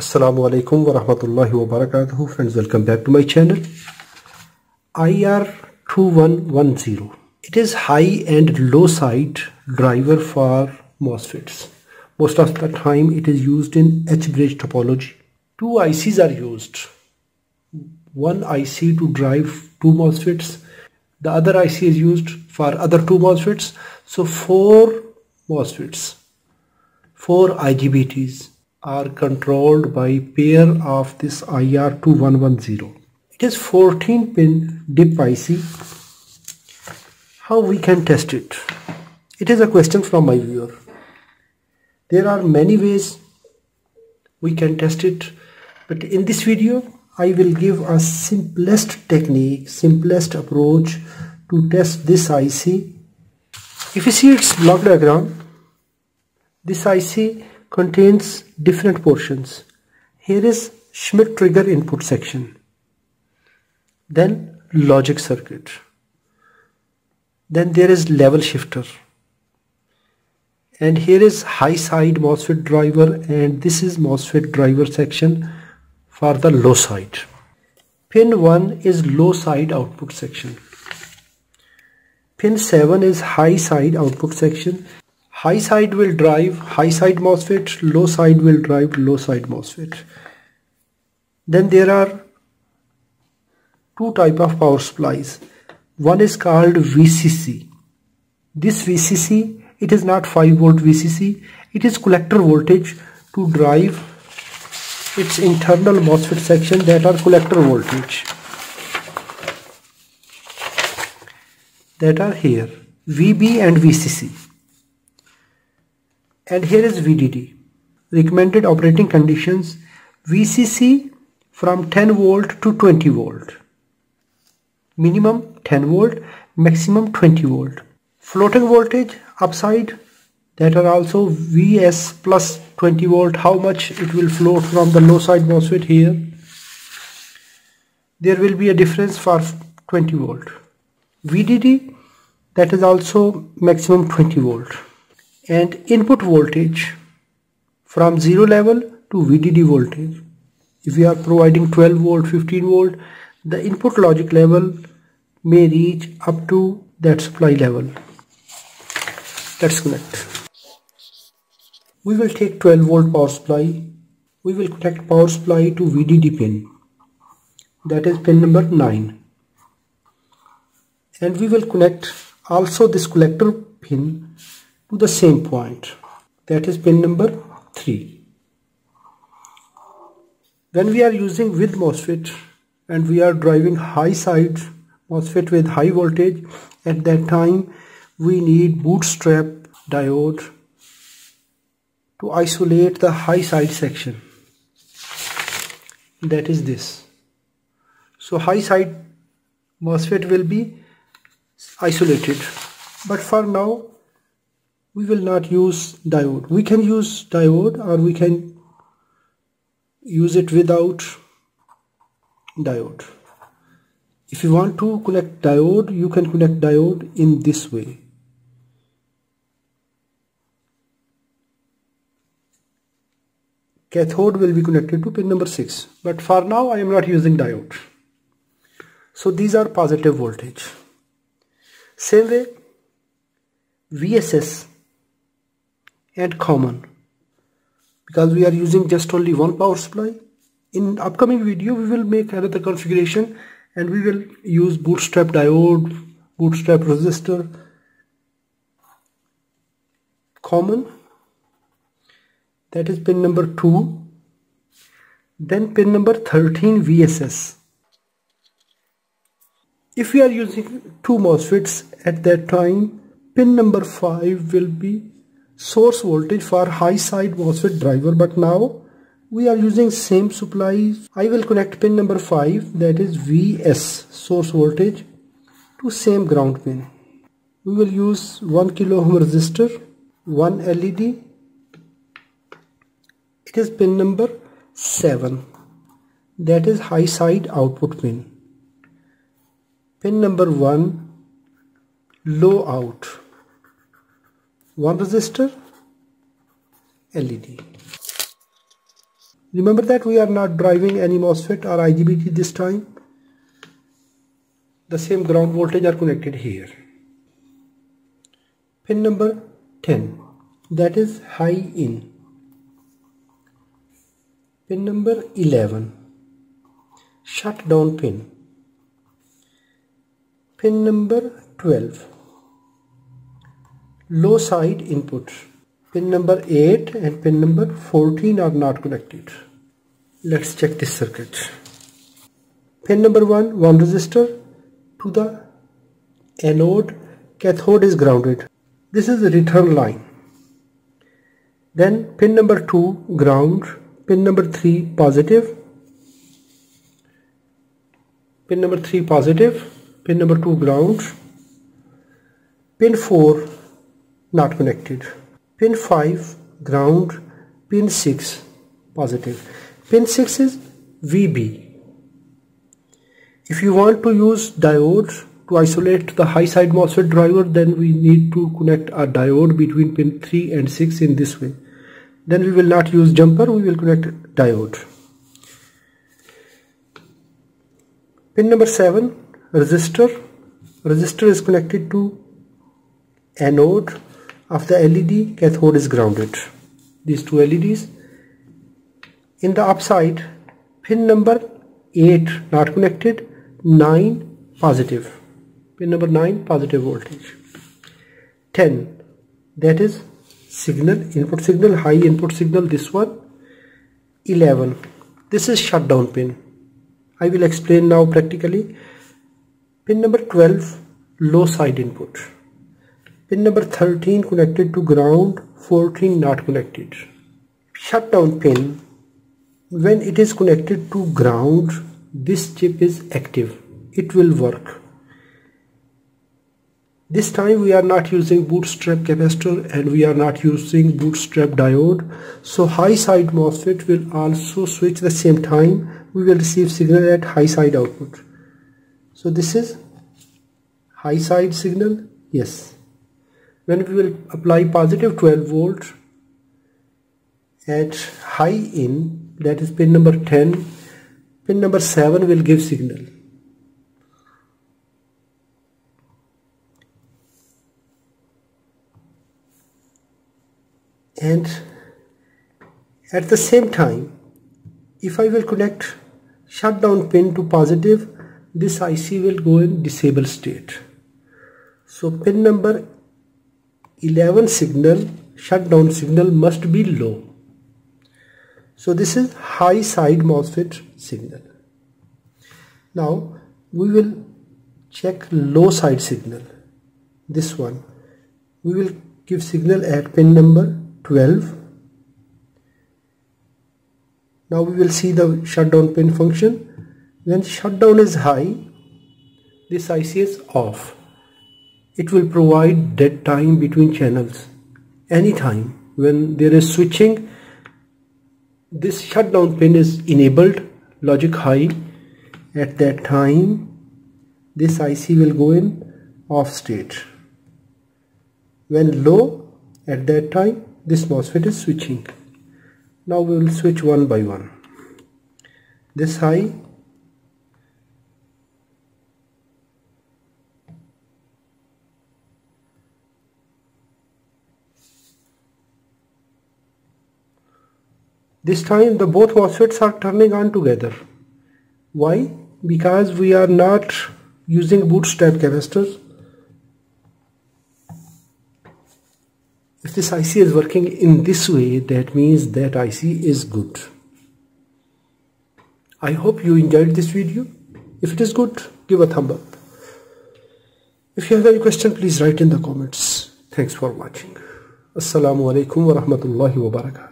Assalamu alaikum wa rahmatullahi wa barakatuhu. Friends welcome back to my channel. IR2110 it is high and low side driver for MOSFETs. Most of the time it is used in H-bridge topology. Two ICs are used. One IC to drive two MOSFETs. The other IC is used for other two MOSFETs. So four MOSFETs. Four IGBTs are controlled by pair of this IR2110. It is 14 pin DIP IC. How we can test it? It is a question from my viewer. There are many ways we can test it but in this video I will give a simplest technique, simplest approach to test this IC. If you see its block diagram, this IC contains different portions. Here is Schmitt trigger input section. Then logic circuit. Then there is level shifter. And here is high side MOSFET driver and this is MOSFET driver section for the low side. Pin 1 is low side output section. Pin 7 is high side output section high side will drive high side MOSFET low side will drive low side MOSFET. Then there are two type of power supplies. One is called VCC this VCC it is not 5 volt VCC it is collector voltage to drive its internal MOSFET section that are collector voltage. That are here VB and VCC and here is VDD recommended operating conditions VCC from 10 volt to 20 volt. Minimum 10 volt maximum 20 volt. Floating voltage upside that are also Vs plus 20 volt. How much it will float from the low side MOSFET here? There will be a difference for 20 volt. VDD that is also maximum 20 volt and input voltage from zero level to VDD voltage. If we are providing 12 volt, 15 volt, the input logic level may reach up to that supply level. Let's connect. We will take 12 volt power supply. We will connect power supply to VDD pin. That is pin number 9. And we will connect also this collector pin to the same point. That is pin number 3 when we are using with MOSFET and we are driving high side MOSFET with high voltage at that time we need bootstrap diode to isolate the high side section. That is this. So high side MOSFET will be isolated. But for now we will not use diode. We can use diode or we can use it without diode. If you want to connect diode you can connect diode in this way. Cathode will be connected to pin number 6 but for now I am not using diode. So these are positive voltage. Same way VSS and common. Because we are using just only one power supply in upcoming video we will make another configuration and we will use bootstrap diode bootstrap resistor common that is pin number 2 then pin number 13 VSS if we are using two MOSFETs at that time pin number 5 will be source voltage for high side MOSFET driver but now we are using same supply. I will connect pin number 5 that is VS source voltage to same ground pin. We will use 1 kilo ohm resistor 1 LED it is pin number 7 that is high side output pin. Pin number 1 low out one resistor LED Remember that we are not driving any MOSFET or IGBT this time. The same ground voltage are connected here. Pin number 10 that is high in. Pin number 11 shut down pin. Pin number 12 low side input. Pin number 8 and pin number 14 are not connected. Let's check this circuit. Pin number 1 one resistor to the anode. Cathode is grounded. This is the return line. Then pin number 2 ground. Pin number 3 positive. Pin number 3 positive. Pin number 2 ground. Pin 4 not connected. Pin 5 ground. Pin 6 positive. Pin 6 is VB if you want to use diode to isolate the high side MOSFET driver then we need to connect a diode between pin 3 and 6 in this way. Then we will not use jumper we will connect diode. Pin number 7 resistor. Resistor is connected to anode of the LED cathode is grounded. These two LEDs in the upside pin number 8 not connected 9 positive. Pin number 9 positive voltage. 10 that is signal input signal high input signal this one. 11 this is shutdown pin. I will explain now practically. Pin number 12 low side input Pin number 13 connected to ground, 14 not connected. Shutdown pin, when it is connected to ground, this chip is active. It will work. This time we are not using bootstrap capacitor and we are not using bootstrap diode. So high side MOSFET will also switch the same time. We will receive signal at high side output. So this is high side signal. Yes when we will apply positive 12 volt at high in that is pin number 10 pin number 7 will give signal. And at the same time if I will connect shutdown pin to positive this IC will go in disable state. So pin number 11 signal shutdown signal must be low. So this is high side MOSFET signal. Now we will check low side signal. This one we will give signal at pin number 12 now we will see the shutdown pin function. When shutdown is high this IC is off it will provide dead time between channels. Anytime when there is switching this shutdown pin is enabled logic high. At that time this IC will go in off state. When low at that time this MOSFET is switching. Now we will switch one by one. This high This time the both MOSFETs are turning on together. Why? Because we are not using bootstrap capacitors. If this IC is working in this way, that means that IC is good. I hope you enjoyed this video. If it is good, give a thumb up. If you have any question, please write in the comments. Thanks for watching. Assalamu alaikum wa rahmatullahi wa barakatuh.